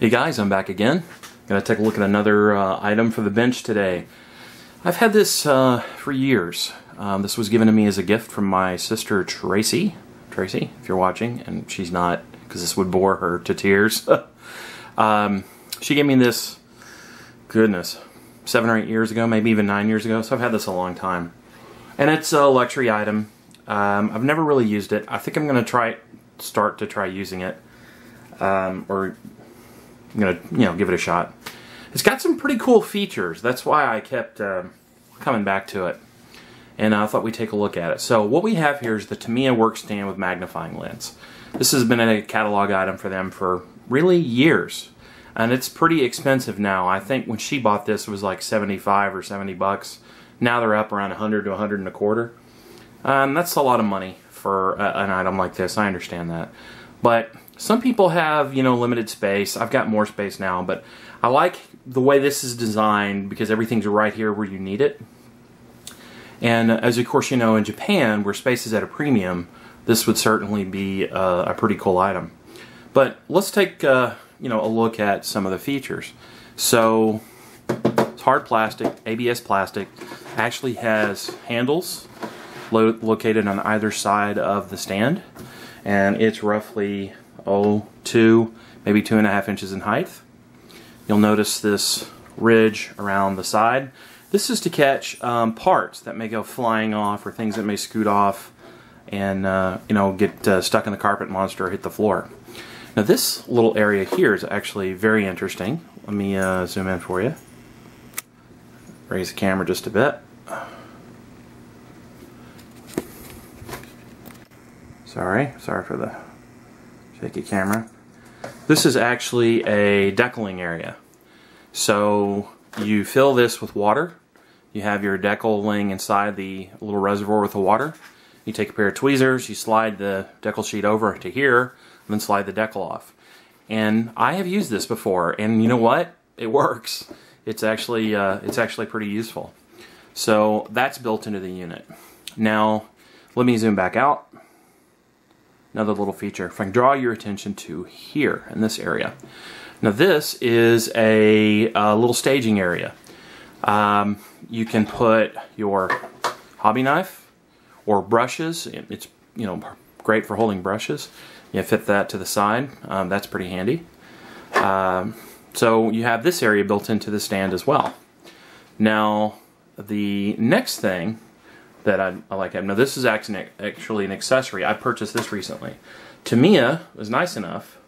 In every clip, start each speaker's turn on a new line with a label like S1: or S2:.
S1: Hey guys, I'm back again. Gonna take a look at another uh, item for the bench today. I've had this uh, for years. Um, this was given to me as a gift from my sister Tracy. Tracy, if you're watching, and she's not, because this would bore her to tears. um, she gave me this, goodness, seven or eight years ago, maybe even nine years ago, so I've had this a long time. And it's a luxury item. Um, I've never really used it. I think I'm gonna try, start to try using it. Um, or I'm gonna you know give it a shot. It's got some pretty cool features. That's why I kept uh, coming back to it. And I thought we'd take a look at it. So what we have here is the Tamiya workstand with magnifying lens. This has been a catalog item for them for really years. And it's pretty expensive now. I think when she bought this it was like 75 or 70 bucks. Now they're up around 100 to 100 and a quarter. Um, that's a lot of money for a, an item like this. I understand that. But some people have, you know, limited space. I've got more space now, but I like the way this is designed because everything's right here where you need it. And as of course you know, in Japan, where space is at a premium, this would certainly be a, a pretty cool item. But let's take, uh, you know, a look at some of the features. So, it's hard plastic, ABS plastic, actually has handles lo located on either side of the stand, and it's roughly oh, two, maybe two and a half inches in height. You'll notice this ridge around the side. This is to catch um, parts that may go flying off or things that may scoot off and uh, you know get uh, stuck in the carpet monster or hit the floor. Now this little area here is actually very interesting. Let me uh, zoom in for you. Raise the camera just a bit. Sorry, sorry for the shaky camera. This is actually a decaling area. So you fill this with water. You have your decal laying inside the little reservoir with the water. You take a pair of tweezers, you slide the decal sheet over to here, and then slide the decal off. And I have used this before, and you know what? It works. It's actually uh, it's actually pretty useful. So that's built into the unit. Now, let me zoom back out another little feature. If I can draw your attention to here in this area. Now this is a, a little staging area. Um, you can put your hobby knife or brushes. It's you know great for holding brushes. You fit that to the side. Um, that's pretty handy. Um, so you have this area built into the stand as well. Now the next thing that I, I like. Now this is actually an accessory. I purchased this recently. Tamiya was nice enough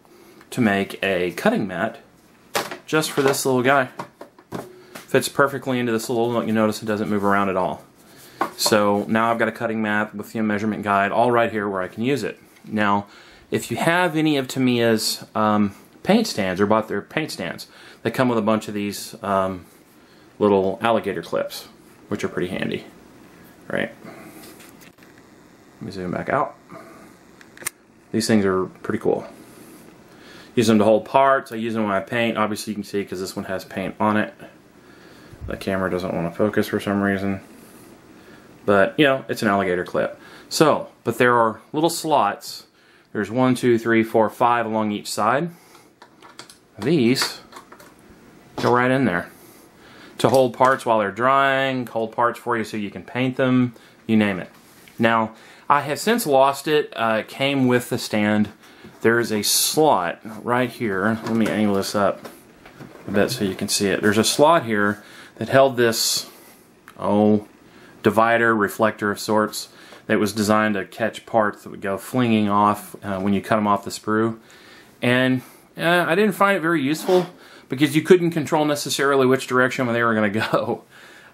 S1: to make a cutting mat just for this little guy. Fits perfectly into this little, you notice it doesn't move around at all. So now I've got a cutting mat with the measurement guide all right here where I can use it. Now, if you have any of Tamiya's um, paint stands or bought their paint stands, they come with a bunch of these um, little alligator clips, which are pretty handy right? Let me zoom back out. These things are pretty cool. Use them to hold parts. I use them when I paint. Obviously you can see because this one has paint on it. The camera doesn't want to focus for some reason. But, you know, it's an alligator clip. So, but there are little slots. There's one, two, three, four, five along each side. These go right in there to hold parts while they're drying, hold parts for you so you can paint them, you name it. Now, I have since lost it. Uh, it came with the stand. There is a slot right here. Let me angle this up a bit so you can see it. There's a slot here that held this, oh, divider, reflector of sorts that was designed to catch parts that would go flinging off uh, when you cut them off the sprue. And uh, I didn't find it very useful because you couldn't control necessarily which direction they were going to go.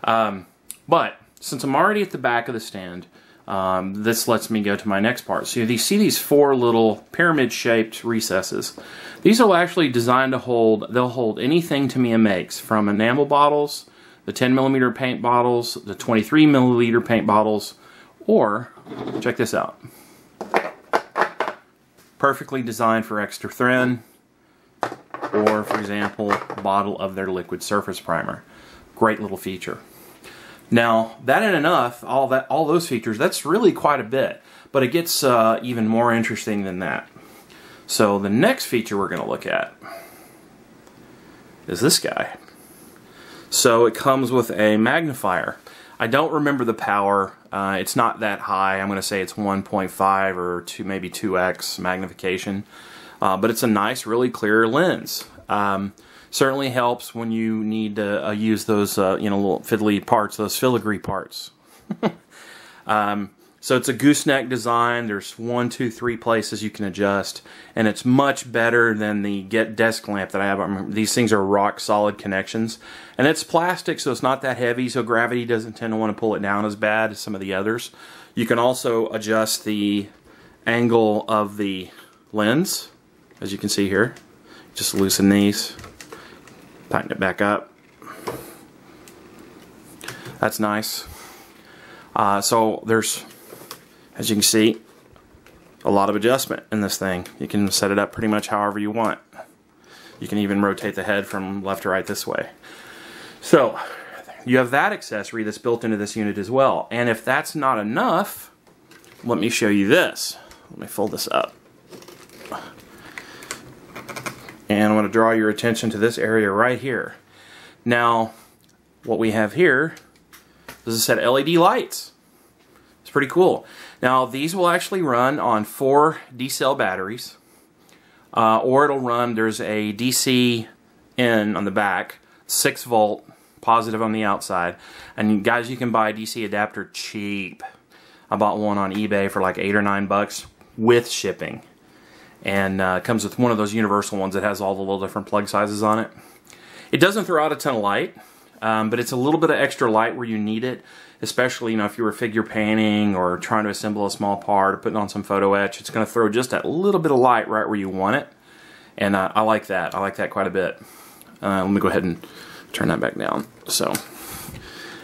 S1: Um, but since I'm already at the back of the stand, um, this lets me go to my next part. So you see these four little pyramid-shaped recesses. These are actually designed to hold, they'll hold anything Tamiya makes, from enamel bottles, the 10 millimeter paint bottles, the 23 milliliter paint bottles, or, check this out, perfectly designed for Extra Thin, or, for example, a bottle of their liquid surface primer. Great little feature. Now, that ain't enough, all, that, all those features, that's really quite a bit, but it gets uh, even more interesting than that. So the next feature we're going to look at is this guy. So it comes with a magnifier. I don't remember the power. Uh, it's not that high. I'm going to say it's 1.5 or two, maybe 2x magnification. Uh, but it's a nice, really clear lens. Um, certainly helps when you need to uh, use those, uh, you know, little fiddly parts, those filigree parts. um, so it's a gooseneck design. There's one, two, three places you can adjust, and it's much better than the Get desk lamp that I have. These things are rock solid connections, and it's plastic, so it's not that heavy, so gravity doesn't tend to want to pull it down as bad as some of the others. You can also adjust the angle of the lens, as you can see here. Just loosen these, tighten it back up. That's nice. Uh, so there's as you can see, a lot of adjustment in this thing. You can set it up pretty much however you want. You can even rotate the head from left to right this way. So, you have that accessory that's built into this unit as well. And if that's not enough, let me show you this. Let me fold this up. And I'm going to draw your attention to this area right here. Now, what we have here is a set of LED lights. It's pretty cool. Now these will actually run on four D-cell batteries uh, or it'll run, there's a DC in on the back, 6 volt, positive on the outside. And guys, you can buy a DC adapter cheap. I bought one on eBay for like 8 or 9 bucks with shipping. And uh, comes with one of those universal ones that has all the little different plug sizes on it. It doesn't throw out a ton of light, um, but it's a little bit of extra light where you need it especially you know if you were figure painting or trying to assemble a small part or putting on some photo etch it's going to throw just that little bit of light right where you want it. And uh, I like that. I like that quite a bit. Uh, let me go ahead and turn that back down. So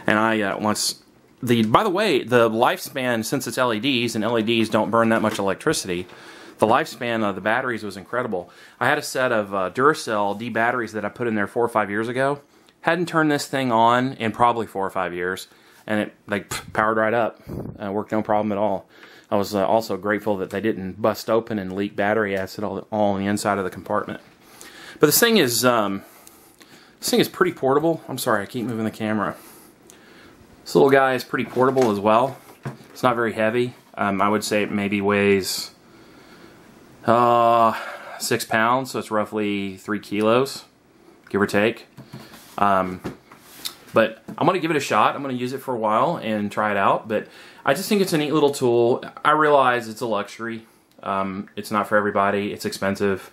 S1: and I uh, once the by the way the lifespan since it's LEDs and LEDs don't burn that much electricity the lifespan of the batteries was incredible I had a set of uh, Duracell D batteries that I put in there four or five years ago hadn't turned this thing on in probably four or five years and it like powered right up. Uh, worked no problem at all. I was uh, also grateful that they didn't bust open and leak battery acid all, all on the inside of the compartment. But this thing is um, this thing is pretty portable. I'm sorry, I keep moving the camera. This little guy is pretty portable as well. It's not very heavy. Um, I would say it maybe weighs uh, six pounds, so it's roughly three kilos, give or take. Um, but I'm going to give it a shot. I'm going to use it for a while and try it out. But I just think it's a neat little tool. I realize it's a luxury. Um, it's not for everybody. It's expensive.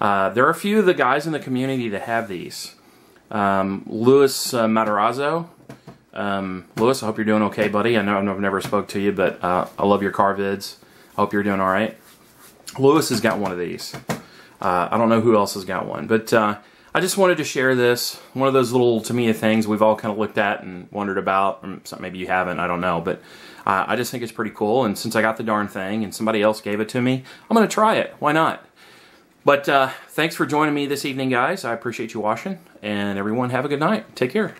S1: Uh, there are a few of the guys in the community that have these. Um, Luis uh, Matarazzo. Um, Luis, I hope you're doing okay, buddy. I know I've never spoke to you, but uh, I love your car vids. I hope you're doing all right. Luis has got one of these. Uh, I don't know who else has got one, but uh, I just wanted to share this. One of those little Tamiya things we've all kind of looked at and wondered about. Maybe you haven't, I don't know. But uh, I just think it's pretty cool. And since I got the darn thing and somebody else gave it to me, I'm going to try it. Why not? But uh, thanks for joining me this evening, guys. I appreciate you watching. And everyone, have a good night. Take care.